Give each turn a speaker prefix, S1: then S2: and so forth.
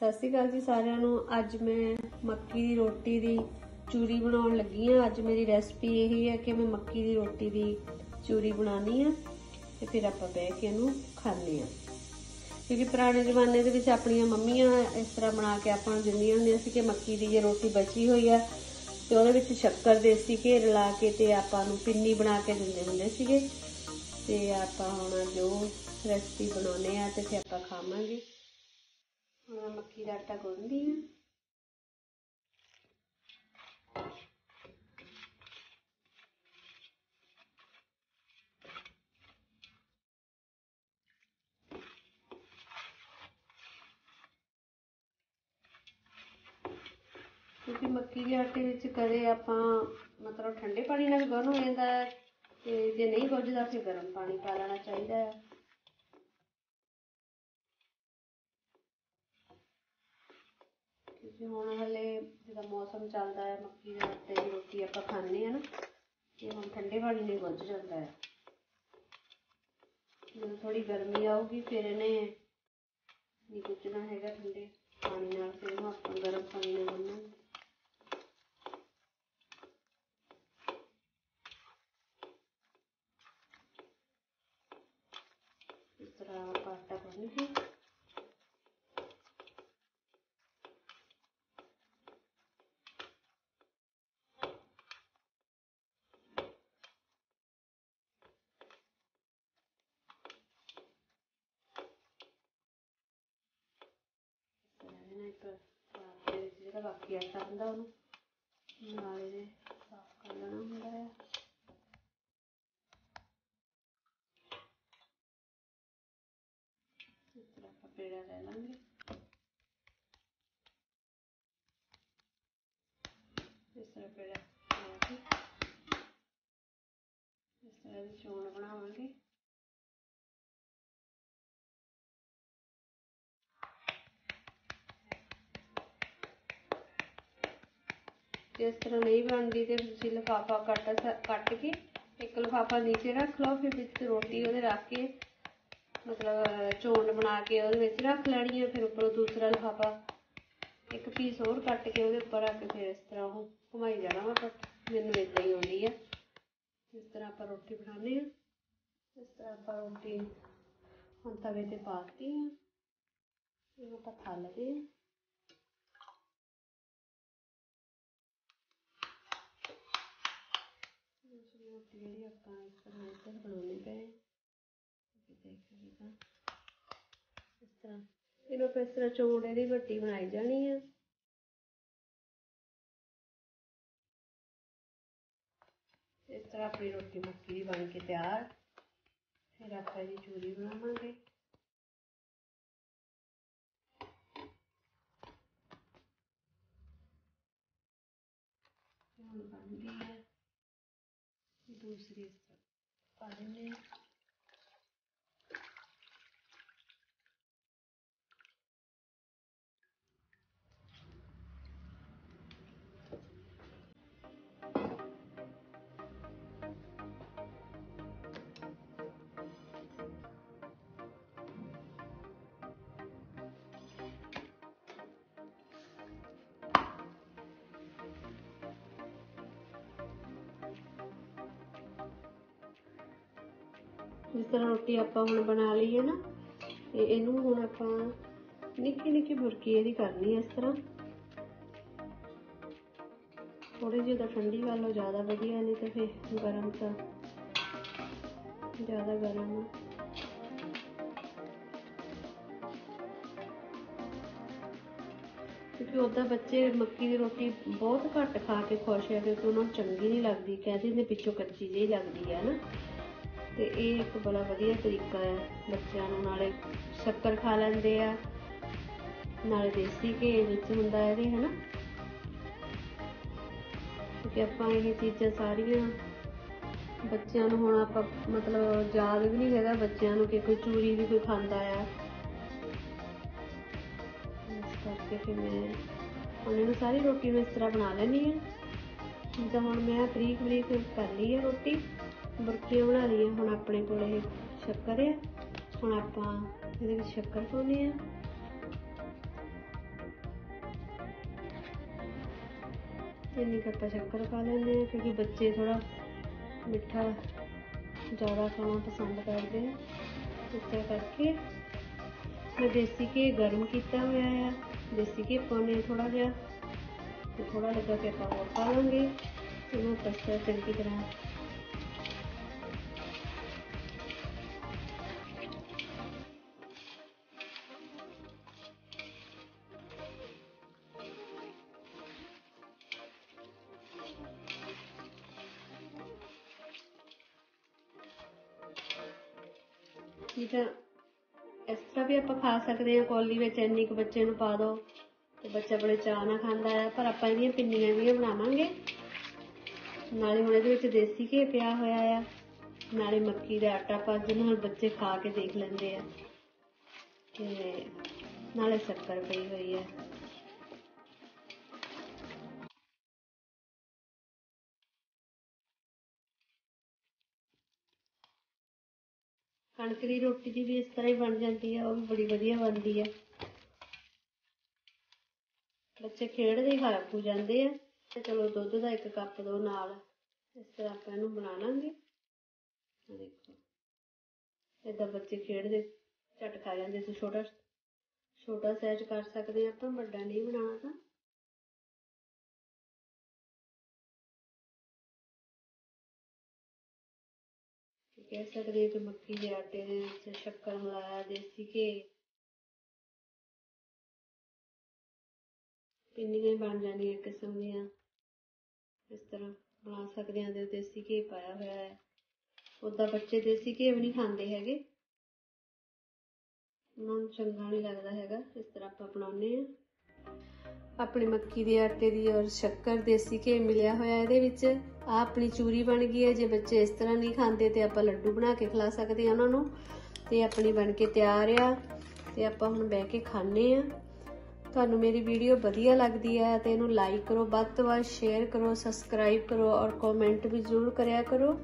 S1: ਸਤਿ ਸ਼੍ਰੀ ਅਕਾਲ ਜੀ ਸਾਰਿਆਂ ਨੂੰ। ਅੱਜ ਮੈਂ ਮੱਕੀ ਦੀ ਰੋਟੀ ਦੀ ਚੂਰੀ ਬਣਾਉਣ ਲੱਗੀ ਆ ਅੱਜ ਮੇਰੀ ਰੈਸਪੀ ਇਹੀ ਹੈ ਕਿ ਮੈਂ ਮੱਕੀ ਦੀ ਰੋਟੀ ਦੀ ਚੂਰੀ ਬਣਾਉਣੀ ਆ ਤੇ ਫਿਰ ਆਪਾਂ ਬਹਿ ਕੇ ਇਹਨੂੰ ਖਾਣੇ ਆ ਕਿਉਂਕਿ ਪੁਰਾਣੇ ਜ਼ਮਾਨੇ ਦੇ ਵਿੱਚ ਆਪਣੀਆਂ ਮੰਮੀਆਂ ਇਸ ਤਰ੍ਹਾਂ ਬਣਾ ਕੇ ਆਪਾਂ ਨੂੰ ਦਿੰਦੀਆਂ ਹੁੰਦੀਆਂ ਸੀ ਕਿ ਮੱਕੀ ਦੀ ਜੇ ਰੋਟੀ ਬਚੀ ਹੋਈ ਆ ਤੇ ਉਹਦੇ ਵਿੱਚ ਸ਼ੱਕਰ, ਦੇਸੀ ਘੇਰ ਲਾ ਕੇ ਤੇ ਆਪਾਂ ਨੂੰ ਪਿੰਨੀ ਬਣਾ ਕੇ ਦਿੰਦੇ ਹੁੰਦੇ ਸੀਗੇ। ਤੇ ਆਪਾਂ ਹੁਣ ਜੋ ਰੈਸਪੀ ਬਣਾਉਨੇ ਆ ਤੇ ਫਿਰ ਆਪਾਂ ਖਾਵਾਂਗੇ। ਹੁਣ ਮੱਕੀ ਦਾ ਆਟਾ ਗੁੰਨਦੀ ਹਾਂ। ਕਿਉਂਕਿ ਮੱਕੀ ਦੇ ਆਟੇ ਵਿੱਚ ਕਦੇ ਆਪਾਂ ਮਤਲਬ ਠੰਡੇ ਪਾਣੀ ਨਾਲ ਗੁੰਨ ਹੋ ਜਾਂਦਾ ਤੇ ਜੇ ਨਹੀਂ ਗੁੱਝਦਾ ਫਿਰ ਗਰਮ ਪਾਣੀ ਪਾ ਲੈਣਾ ਚਾਹੀਦਾ ਹੈ। ਕਿਉਂਕਿ ਹੁਣ ਹਲੇ ਜਿਹਦਾ ਮੌਸਮ ਚੱਲਦਾ ਹੈ, ਮੱਕੀ ਦੇ ਆਟੇ ਦੀ ਰੋਟੀ ਆਪਾਂ ਖਾਂਦੇ ਆ ਨਾ ਇਹ ਹੁਣ ਠੰਡੇ ਪਾਣੀ ਨਾਲ ਗੁੱਝ ਜਾਂਦਾ ਹੈ। ਜਦੋਂ ਥੋੜੀ ਗਰਮੀ ਆਊਗੀ, ਫਿਰ ਇਹਨੇ ਨਹੀਂ ਗੁੱਝਣਾ ਹੈਗਾ ਠੰਡੇ ਪਾਣੀ ਨਾਲ, ਫਿਰ ਇਹਨੂੰ ਆਪਾਂ ਗਰਮ ਪਾਣੀ ਨਾਲ ਗੁੰਨਾਂਗੇ ਇਸ ਤਰ੍ਹਾਂ ਆਪਾਂ ਆਟਾ ਗੁੰਨ ਕੇ ਇਹਨੇ ਇੱਕ ਪਾਸੇ ਵਿੱਚ ਜਿਹੜਾ ਬਾਕੀ ਆਟਾ ਉਹਨੂੰ। ਨਾਲ ਇਹਦੇ ਸਾਫ਼ ਕਰ ਲੈਣਾ ਹੁੰਦਾ ਹੈ ਇਸ ਤਰ੍ਹਾਂ ਆਪਾਂ ਪੇੜਾ ਲੈ ਲਾਂਗੇ। ਇਸ ਤਰ੍ਹਾਂ ਪੇੜਾ ਲੈ ਕੇ ਇਸ ਤਰ੍ਹਾਂ ਦੀ ਚੋਣ ਬਣਾਵਾਂਗੇ। ਜੇ ਇਸ ਤਰ੍ਹਾਂ ਨਹੀਂ ਬਣਦੀ ਤੇ ਤੁਸੀਂ ਲਿਫਾਫਾ ਕੱਟ ਕੱਟ ਕੇ ਇੱਕ ਲਿਫਾਫਾ ਨੀਚੇ ਰੱਖ ਲਓ, ਫਿਰ ਵਿੱਚ ਰੋਟੀ ਉਹਦੇ ਰੱਖ ਕੇ, ਮਤਲਬ ਚੋਣ ਬਣਾ ਕੇ ਉਹਦੇ ਵਿੱਚ ਰੱਖ ਲੈਣੀ ਹੈ ਫਿਰ ਉੱਪਰੋਂ ਦੂਸਰਾ ਲਿਫਾਫਾ ਇੱਕ ਪੀਸ ਹੋਰ ਕੱਟ ਕੇ ਉਹਦੇ ਉੱਪਰ ਰੱਖ ਕੇ ਫਿਰ ਇਸ ਤਰ੍ਹਾਂ ਉਹ ਘੁਮਾਈ ਜਾਣਾ ਵਾ ਪਰ ਮੈਨੂੰ ਇਦਾਂ ਹੀ ਆਉਂਦੀ ਆ। ਇਸ ਤਰ੍ਹਾਂ ਆਪਾਂ ਰੋਟੀ ਬਣਾਉਂਦੇ ਆ, ਇਸ ਤਰ੍ਹਾਂ ਆਪਾਂ ਰੋਟੀ ਹੁਣ ਤਵੇ ਤੇ ਪਾਤੀ ਆ। ਇਹਨੂੰ ਆਪਾਂ ਥੱਲਦੇ ਆ ਰੋਟੀ ਜਿਹੜੀ ਆਪਾਂ ਇਸ ਤਰ੍ਹਾਂ ਇੱਧਰ ਬਣਾਉਣੀ ਪਏ ਤੁਸੀਂ ਦੇਖੋਗੇ ਤਾਂ। ਇਸ ਤਰ੍ਹਾਂ। ਇਹਨੂੰ ਆਪਾਂ ਇਸ ਤਰ੍ਹਾਂ ਚੌੜੇ ਦੀ ਵੱਟੀ ਬਣਾਈ ਜਾਣੀ ਆ। ਇਸ ਤਰ੍ਹਾਂ ਆਪਣੀ ਰੋਟੀ ਮੱਕੀ ਦੀ ਬਣ ਕੇ ਤਿਆਰ। ਫਿਰ ਆਪਾਂ ਇਹਦੀ ਚੂਰੀ ਬਣਾਵਾਂਗੇ। ਹੁਣ ਬਣ ਗਈ दूसरी पा लेंगे ਜਿਸ ਤਰ੍ਹਾਂ ਰੋਟੀ ਆਪਾਂ ਹੁਣ ਬਣਾ ਲਈ ਹੈ ਨਾ, ਤੇ ਇਹਨੂੰ ਹੁਣ ਆਪਾਂ ਨਿੱਕੀ ਨਿੱਕੀ ਬੁਰਕੀ ਇਹਦੀ ਕਰਨੀ ਇਸ ਤਰ੍ਹਾਂ। ਥੋੜੀ ਜਿਹੀ ਤਾਂ ਠੰਡੀ ਕਰ ਲਓ ਜ਼ਿਆਦਾ ਵਧੀਆ ਨਹੀਂ ਤੇ ਫਿਰ ਗਰਮ ਤਾਂ ਜ਼ਿਆਦਾ ਗਰਮ ਹੈ ਕਿਉਂਕਿ ਉਹਦਾ ਬੱਚੇ ਮੱਕੀ ਦੀ ਰੋਟੀ ਬਹੁਤ ਘੱਟ ਖਾ ਕੇ ਖੁਸ਼ ਹੈ ਕਿਉਂਕਿ ਉਹਨਾਂ ਨੂੰ ਚੰਗੀ ਨਹੀਂ ਲੱਗਦੀ ਕਹਿੰਦੇ ਨੇ ਪਿੱਛੋਂ ਕੱਚੀ ਜਿਹੀ ਲੱਗਦੀ ਹੈ ਨਾ। ਤੇ ਇਹ ਇੱਕ ਬੜਾ ਵਧੀਆ ਤਰੀਕਾ ਹੈ। ਬੱਚਿਆਂ ਨੂੰ ਨਾਲੇ ਸ਼ੱਕਰ ਖਾ ਲੈਂਦੇ ਆ। ਨਾਲੇ ਦੇਸੀ ਘੇ ਵਿੱਚ ਹੁੰਦਾ ਇਹਦੇ ਹਨਾ? ਕਿਉਂਕਿ ਆਪਾਂ ਇਹ ਚੀਜ਼ਾਂ ਸਾਰੀਆਂ ਬੱਚਿਆਂ ਨੂੰ ਹੁਣ ਆਪਾਂ ਮਤਲਬ ਯਾਦ ਵੀ ਨਹੀਂ ਹੈਗਾ ਬੱਚਿਆਂ ਨੂੰ ਕਿ ਕੋਈ ਚੂਰੀ ਵੀ ਕੋਈ ਖਾਂਦਾ ਆ। ਇਸ ਕਰਕੇ ਫਿਰ ਮੈਂ ਹੁਣ ਨੂੰ ਸਾਰੀ ਰੋਟੀ ਨੂੰ ਇਸ ਤਰ੍ਹਾਂ ਬਣਾ ਲੈਣੀ ਹੈ। ਜਿੱਦਾਂ ਹੁਣ ਮੈਂ ਬਰੀਕ ਬਰੀਕ ਕਰ ਲਈ ਹੈ ਰੋਟੀ ਬਰਫੀਆਂ ਬਣਾ ਲਈਆਂ ਹੁਣ ਆਪਣੇ ਕੋਲ ਇਹ ਸ਼ੱਕਰ ਹੈ ਹੁਣ ਆਪਾਂ ਇਹਦੇ ਵਿੱਚ ਸ਼ੱਕਰ ਪਾਉਣੀ ਆ। ਇੰਨੀ ਕੱਪਾ ਸ਼ੱਕਰ ਪਾ ਲੈਂਦੇ ਆ, ਕਿਉਂਕਿ ਬੱਚੇ ਥੋੜਾ ਮਿੱਠਾ ਜ਼ਿਆਦਾ ਖਾਣਾ ਪਸੰਦ ਕਰਦੇ ਆ। ਇਸ ਕਰਕੇ ਮੈਂ ਦੇਸੀ ਘੇ ਗਰਮ ਕੀਤਾ ਹੋਇਆ ਆ। ਦੇਸੀ ਘੇ ਪਾਉਣੇ ਥੋੜਾ ਜਿਹਾ। ਤੇ ਥੋੜਾ ਲੱਗਾ ਕੇ ਆਪਾਂ ਹੋਰ ਪਾ ਲਾਂਗੇ। ਇਹਨੂੰ ਪਸਤਾ ਚੰਗੀ ਤਰ੍ਹਾਂ ਠੀਕ ਹੈ ਇਸ ਤਰ੍ਹਾਂ ਵੀ ਆਪਾਂ ਖਾ ਸਕਦੇ ਹਾਂ, ਕੌਲੀ ਵਿੱਚ ਇੰਨੀ ਕੁ ਬੱਚੇ ਨੂੰ ਪਾ ਦਿਓ ਤੇ ਬੱਚਾ ਬੜੇ ਚਾਅ ਨਾਲ ਖਾਂਦਾ ਹੈ। ਪਰ ਆਪਾਂ ਇਹਦੀਆਂ ਪਿੰਨੀਆਂ ਵੀ ਬਣਾਵਾਂਗੇ। ਨਾਲੇ ਹੁਣ ਇਹਦੇ ਵਿੱਚ ਦੇਸੀ ਘੇ ਪਿਆ ਹੋਇਆ ਆ। ਨਾਲੇ ਮੱਕੀ ਦਾ ਆਟਾ ਪਾ ਜਿਹਦੇ ਨਾਲ ਬੱਚੇ ਖਾ ਕੇ ਦੇਖ ਲੈਂਦੇ ਆ। ਤੇ ਨਾਲੇ ਸ਼ੱਕਰ ਪਈ ਹੋਈ ਆ। ਕਣਕ ਦੀ ਰੋਟੀ ਦੀ ਵੀ ਇਸ ਤਰ੍ਹਾਂ ਹੀ ਬਣ ਜਾਂਦੀ ਹੈ ਉਹ ਵੀ ਬੜੀ ਵਧੀਆ ਬਣਦੀ ਹੈ ਬੱਚੇ ਖੇਡਦੇ ਖਾ ਖੂ ਜਾਂਦੇ ਆ। ਤੇ ਚਲੋ ਦੁੱਧ ਦਾ ਇੱਕ ਕੱਪ ਦੋ ਨਾਲ ਇਸ ਤਰ੍ਹਾਂ ਆਪਾਂ ਇਹਨੂੰ ਬਣਾ ਲਾਂਗੇ। ਦੇਖੋ। ਏਦਾਂ ਬੱਚੇ ਖੇਡਦੇ ਝਟ ਖਾ ਜਾਂਦੇ। ਸੀ ਛੋਟਾ ਛੋਟਾ ਸਾਈਜ਼ ਕਰ ਸਕਦੇ ਆ ਆਪਾਂ ਵੱਡਾ ਨਹੀਂ ਬਣਾਉਣਾ ਤਾਂ। ਕਹਿ ਸਕਦੇ ਕਿ ਮੱਕੀ ਦੇ ਆਟੇ ਦੇ ਵਿੱਚ ਸ਼ੱਕਰ, ਮਿਲਾਇਆ, ਦੇਸੀ ਘੇ। ਪਿੰਨੀਆਂ ਬਣ ਜਾਂਦੀਆਂ ਇੱਕ ਕਿਸਮ ਦੀਆਂ। ਇਸ ਤਰ੍ਹਾਂ ਬਣਾ ਸਕਦੇ ਹਾਂ ਦੇ ਦੇਸੀ ਘੀ ਪਾਇਆ ਹੋਇਆ ਹੈ। ਉਦਾਂ ਬੱਚੇ ਦੇਸੀ ਘੀ ਵੀ ਨਹੀਂ ਖਾਂਦੇ ਹੈਗੇ। ਉਹਨਾਂ ਨੂੰ ਚੰਗਾ ਨਹੀਂ ਲੱਗਦਾ ਹੈਗਾ। ਇਸ ਤਰ੍ਹਾਂ ਆਪਾਂ ਬਣਾਉਂਦੇ ਹਾਂ। ਆਪਣੀ ਮੱਕੀ ਦੇ ਆਟੇ ਦੀ ਔਰ ਸ਼ੱਕਰ ਦੇਸੀ ਘੇ ਮਿਲਿਆ ਹੋਇਆ ਇਹਦੇ ਵਿੱਚ। ਆ ਆਪਣੀ ਚੂਰੀ ਬਣ ਗਈ ਹੈ। ਜੇ ਬੱਚੇ ਇਸ ਤਰ੍ਹਾਂ ਨਹੀਂ ਖਾਂਦੇ ਤੇ ਆਪਾਂ ਲੱਡੂ ਬਣਾ ਕੇ ਖਿਲਾ ਸਕਦੇ ਆ ਉਹਨਾਂ ਨੂੰ। ਤੇ ਆਪਣੀ ਬਣ ਕੇ ਤਿਆਰ ਆ। ਤੇ ਆਪਾਂ ਹੁਣ ਬਹਿ ਕੇ ਖਾਣੇ ਆ ਤੁਹਾਨੂੰ ਮੇਰੀ ਵੀਡੀਓ ਵਧੀਆ ਲੱਗਦੀ ਹੈ ਤੇ ਇਹਨੂੰ ਲਾਈਕ ਕਰੋ। ਵੱਧ ਤੋਂ ਵੱਧ ਸ਼ੇਅਰ ਕਰੋ ਸਬਸਕ੍ਰਾਈਬ ਕਰੋ ਔਰ ਕਮੈਂਟ ਵੀ ਜ਼ਰੂਰ ਕਰਿਆ ਕਰੋ।